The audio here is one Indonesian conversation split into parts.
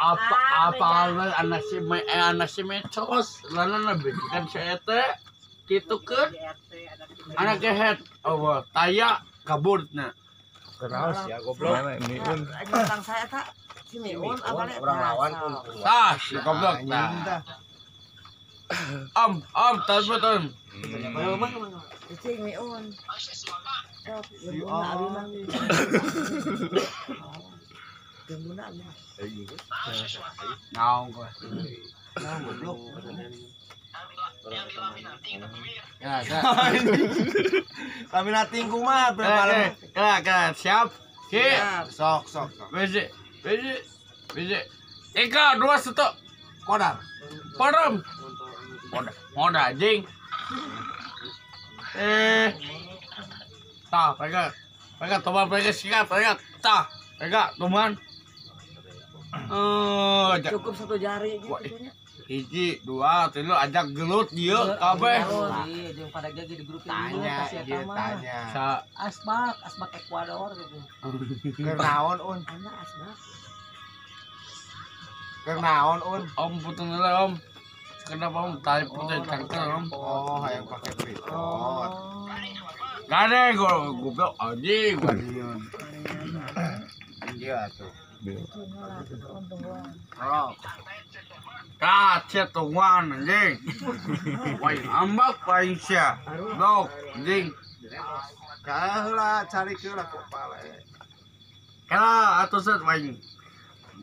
apa apa anak si me eh, anak si mecos lana nabi kan saya teh gitu kan? Anak kehet oh taya kabur na Keras ya goblok. Mana ini un? Tentang saya tak si Miun apa nih? Orang lawan tah si goblok tah om om tas betul Cicing Miun. Nah, ya ya Kami nating kumat Eh, eh, ya ya siap si Sok sok sok. besi besi tiga dua satu Kodar. Padam. Moda, moda anjing. Eh. Tah, pegang. Pegang teman pegang sikat, pegang. Tah, pegang teman. Ajak Cukup satu jari gitu. Hiji, dua, tilu ajak gelut dia kabeh. Iya, jeung pada gagi di grup Tanya, iya tanya. Sa Asbak, asbak Ekuador gitu. Keur naon un? Mana asbak? Keur naon un? om putung nilai om. Kenapa om tali putih tangkel om? Oh, hayang pakai pitot. Gak ada gue goblok anjing. Iya tuh. Oh. Kacet tuan anjing. Wah, ambak paling sia. Dok, anjing. Cari ke lah kopale. Kala atuh set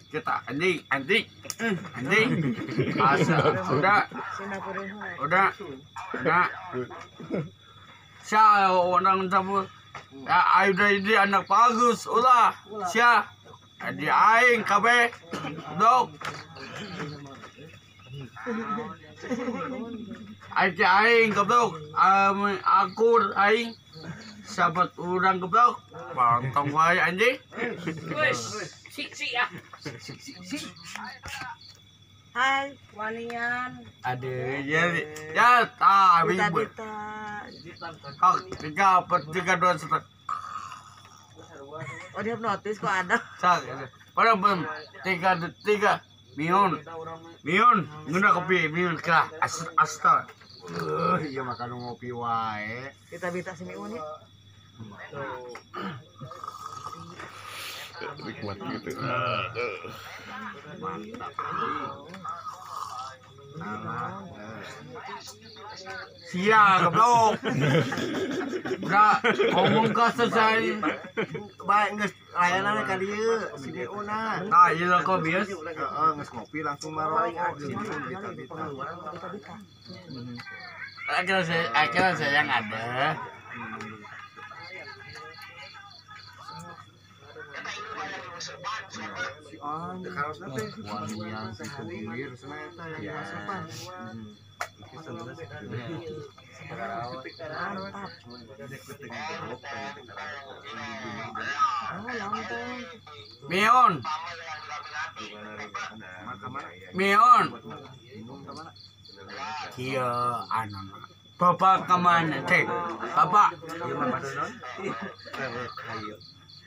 kita anjing, anjing, eh, anjing. Asa, udah, udah, udah. Sia orang cabut. Ya, ayo dah ini anak bagus, ulah. Sia. Adi aing kabe. Dok. Aing aing goblok. Am akur aing. Sahabat urang goblok. Pantong wae anjing. Hai, wanian. Ada ya ya ribet. bita. Kau tiga per tiga dua satu. Oh dia notis kok ada. Sak. Pada bem tiga tiga. Mion. Mion. Ngunda kopi mion kah. As asta. Eh, iya makan ngopi wae. Kita bita si Miun ya. Nikmat gitu. Mantap. Nah, Sia goblok. Udah ngomong ka selesai. baik geus layanan ka dieu si Deuna. Nah, iya kok bias. Heeh, geus ngopi langsung bita. Akhirnya saya, akhirnya saya yang ada. Mion. Bingung ka mana? Iya, anu. Bapak ke mana? Cek, Bapak.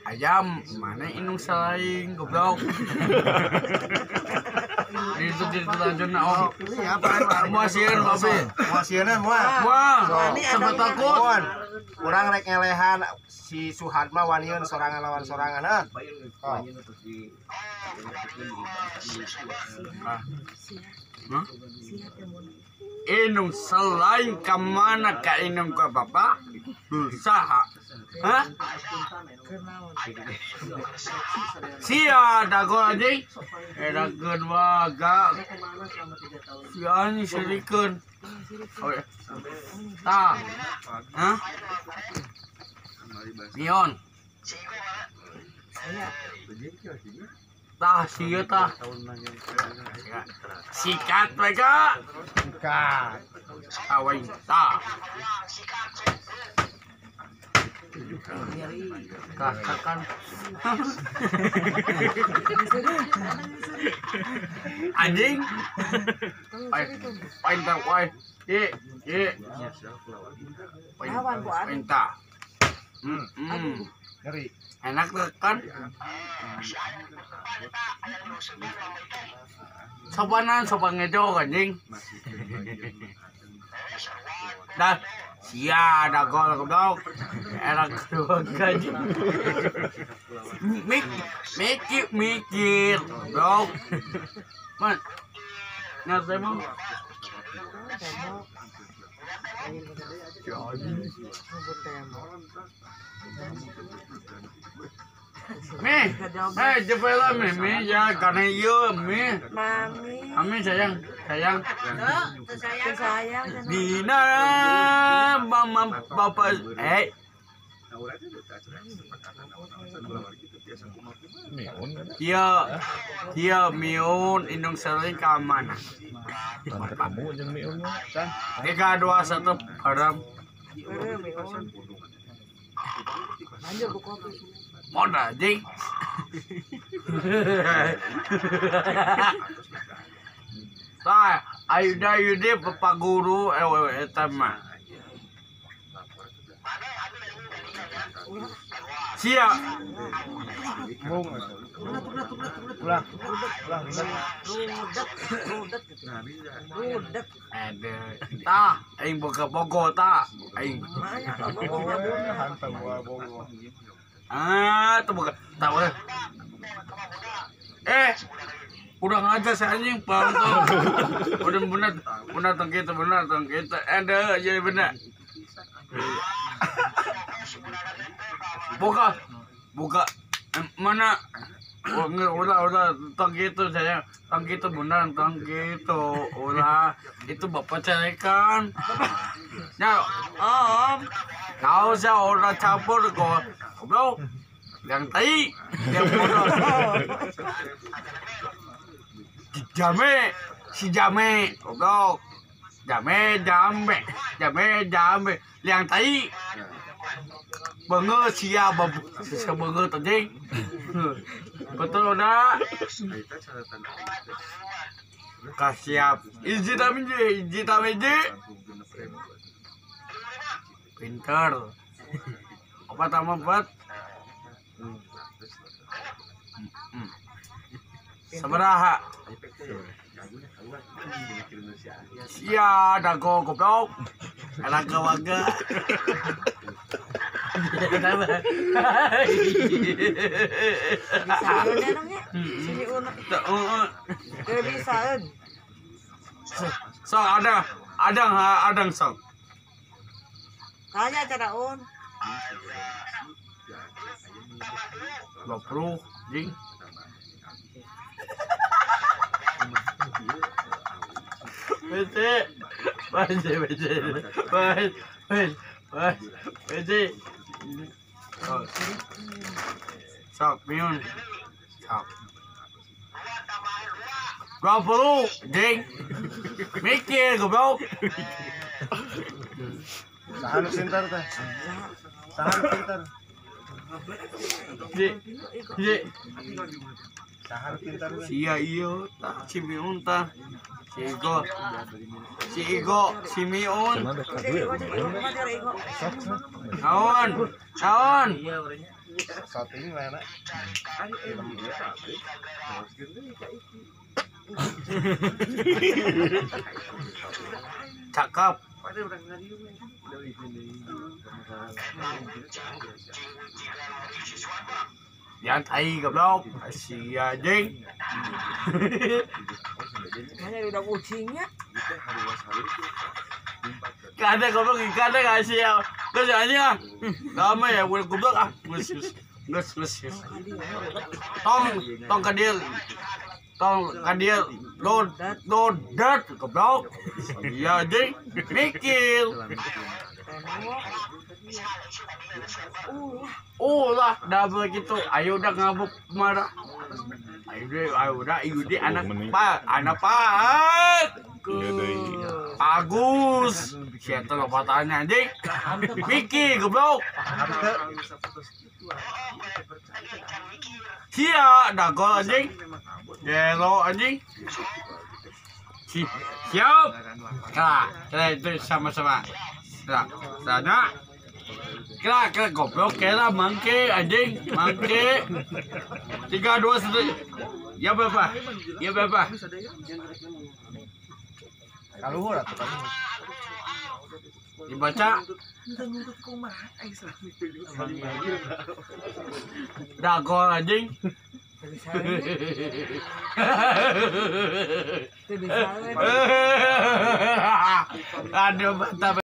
Ayam, mana inung saing goblok. Itu di lanjut na om. Ini apa yang Muasieun kopi. Muasieun moal. Wah, Wani sempat ada takut. Mohon. Urang rek ngelehan si Suhad mah wanian sorangan lawan sorangan ha. Oh. Mun. Inung selain ke mana ka inung ke bapak? Usaha. Hah? Sia dago anjing. Eh dagon waga. Sia ini sirikeun. Oh, ya. Tah. Hah? Mion. Tah sia tah. Sikat mereka. Ka. Awai tah. Katakan. Anjing. Pain ta, pain. Ye, ye. Pain, Adi. pain ta. Hmm, hmm. Ngeri. enak tuh kan? Sopanan sopan ngejo anjing. Dah. Sia ada gol goblok. Enak kedua gaji mik mikir mikir goblok. Man ngerti mau. Mi eh jepela mi mi ya karena iya mi Mami. Ami sayang sayang Sayang. Sayang. Dina mama bapak eh Iya, iya miun indung sering keamanan. kamu jeung miun Kan Tiga dua satu haram. Moda jing. Tah, ayuda ayude bapak guru eh we eta mah. Sia, bung. Ulang. Ulang. Ulang. Rudet. Ada. Tah, aing boga bogo tah, aing. Ah, tuh bukan tahu eh. Eh, udah ngajar si anjing paham tuh. Udah benar, benar tong kita benar tong kita. Ada jadi benar. Buka, buka. Mana? Oh, udah udah. Tong gitu saya. Tong gitu benar tong gitu. Udah. Itu bapak carikan nah om. Kau saya udah campur kok. Bro yang tai yang bodoh. Jame si jame. Goblok jame jame jame jame. Yang tai Benge sia bab sia benge tadi. Betul udah. Kasiap. Izin kami je, izin kami je. Pinter. Apa tambah empat? Sabaraha. Sia dago goblok. Anak kawaga. Ya dong ya. Si Miun. Tak, uh, uh. Teu bisaeun. So ada ada ada sok. Tanya cara un. Bapro, ding. Bete, bete, bete, bete, bete, bete. Top million. Top. Rob Palou, ding. Mikir, gue bau. Tahan sebentar teh. Tahan sebentar. Jadi, jadi. Sia iyo ta si Miun ta. Si Igo. Si Igo, si Miun. Cenah dek Jadi kadueu. kok jadi jadi. Yang tai goblok. Sia jing. Mana udah kucingnya. Kada goblok kada kasih ya. Anjing ah. Lama ya gue goblok ah. Geus. geus. Tong tong ka dia. Tong ka dia load load dat goblok. Iya jing. Mikir. Tembok. Uh, Oh lah, dah begitu. Ayo udah ngabuk marah. Ayo deh, ayo udah, ayo deh anak pak, anak pak. Iya deh. Bagus. Siapa lobatannya anjing? Vicky, goblok. Sia, dah gol anjing. Gelo anjing. Si, siap. Kita itu sama-sama. Nah, sana. Kira kira goblok kira mangke anjing mangke. Tiga dua satu. Ya berapa? Ya berapa? Kaluhur atuh kan. Dibaca. Dago anjing. Aduh mantap.